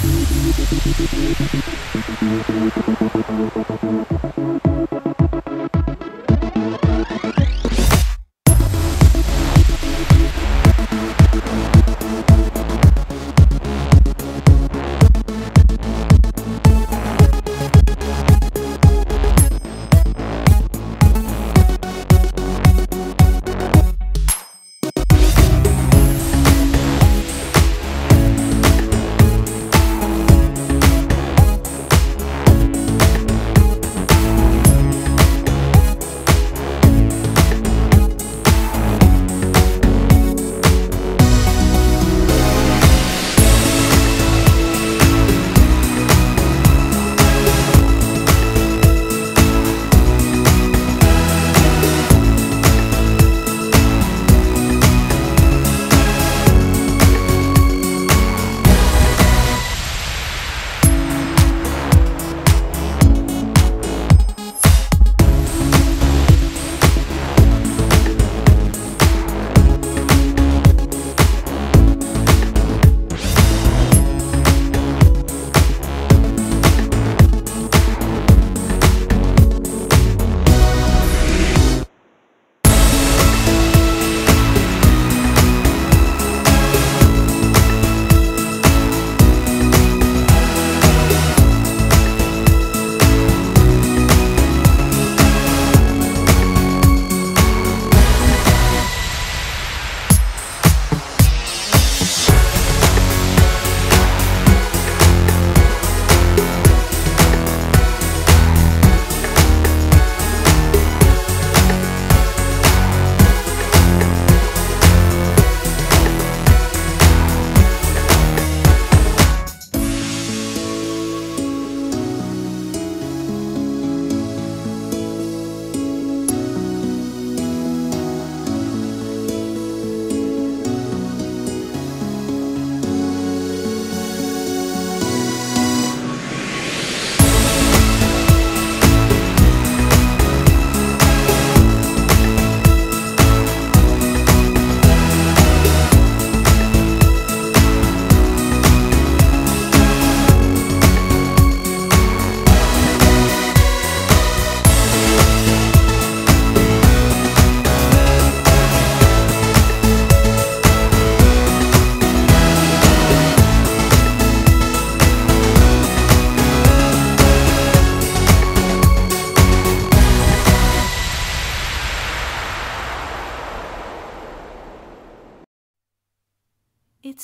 Thank you.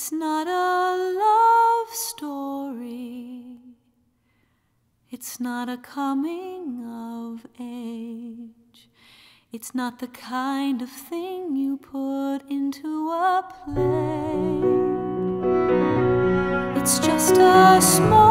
It's not a love story. It's not a coming of age. It's not the kind of thing you put into a play. It's just a small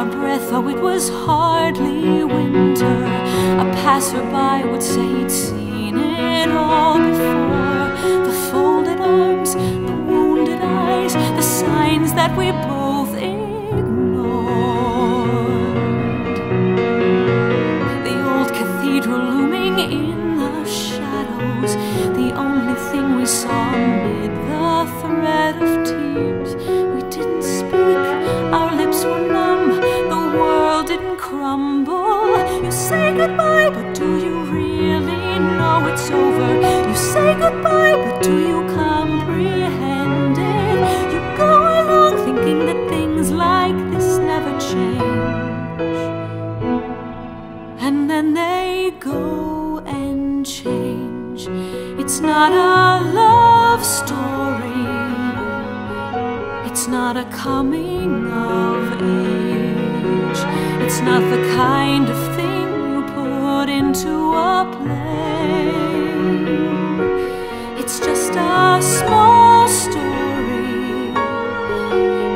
A breath, oh, it was hardly winter. A passerby would say he'd seen it all before. The folded arms, the wounded eyes, the signs that we both ignored. The old cathedral looming in the shadows, the only thing we saw amid go and change. It's not a love story. It's not a coming of age. It's not the kind of thing you put into a play. It's just a small story.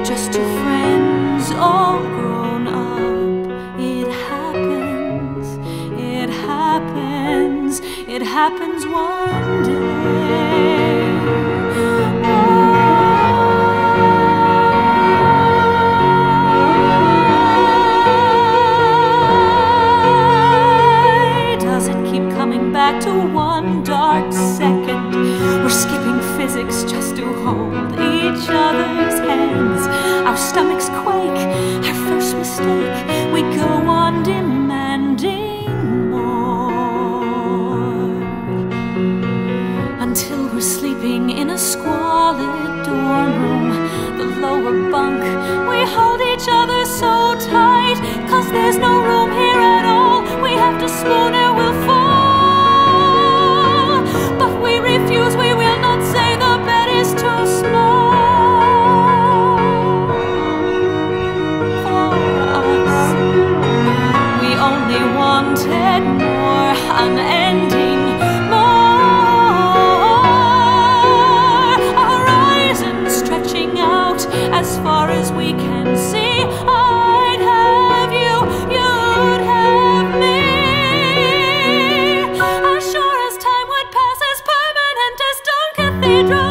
Just two friends all grown happens one day. Why does it keep coming back to one dark second? We're skipping physics just to hold each other's hands. Our stomachs quake, our first mistake. there's no cathedral.